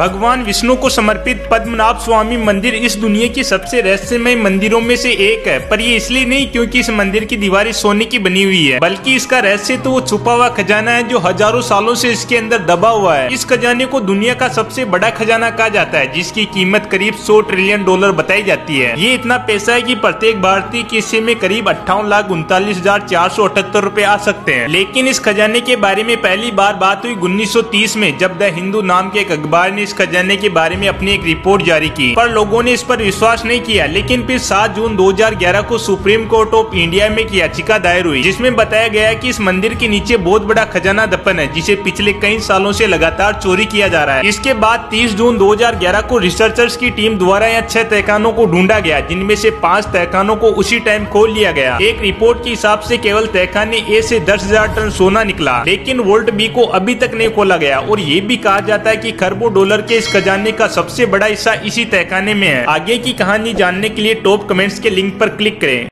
भगवान विष्णु को समर्पित पद्मनाभ स्वामी मंदिर इस दुनिया की सबसे रहस्यमय मंदिरों में से एक है। पर ये इसलिए नहीं क्योंकि इस मंदिर की दीवारें सोने की बनी हुई है, बल्कि इसका रहस्य तो वो छुपा हुआ खजाना है जो हज़ारों सालों से इसके अंदर दबा हुआ है। इस खजाने को दुनिया का सबसे बड़ा खजाना कहा जाता है, जिसकी कीमत करीब सौ ट्रिलियन डॉलर बताई जाती है। ये इतना पैसा है की प्रत्येक भारतीय के हिस्से में करीब अट्ठावन लाख उनतालीस हज़ार चार सौ अठहत्तर रूपए आ सकते हैं। लेकिन इस खजाने के बारे में पहली बार बात हुई उन्नीस सौ तीस में, जब द हिंदू नाम के एक अखबार ने इस खजाने के बारे में अपनी एक रिपोर्ट जारी की। पर लोगों ने इस पर विश्वास नहीं किया, लेकिन फिर 7 जून 2011 को सुप्रीम कोर्ट ऑफ़ इंडिया में एक याचिका दायर हुई, जिसमें बताया गया कि इस मंदिर के नीचे बहुत बड़ा खजाना दफन है, जिसे पिछले कई सालों से लगातार चोरी किया जा रहा है। इसके बाद 30 जून 2011 को रिसर्चर्स की टीम द्वारा यहाँ छह तहखानों को ढूंढा गया, जिनमें से पाँच तहखानों को उसी टाइम खोल लिया गया। एक रिपोर्ट के हिसाब से केवल तहखाने ए से दस हज़ार टन सोना निकला, लेकिन वोल्ट बी को अभी तक नहीं खोला गया, और ये भी कहा जाता है की खरबों डॉलर के इस खजाने का सबसे बड़ा हिस्सा इसी तहखाने में है। आगे की कहानी जानने के लिए टॉप कमेंट्स के लिंक पर क्लिक करें।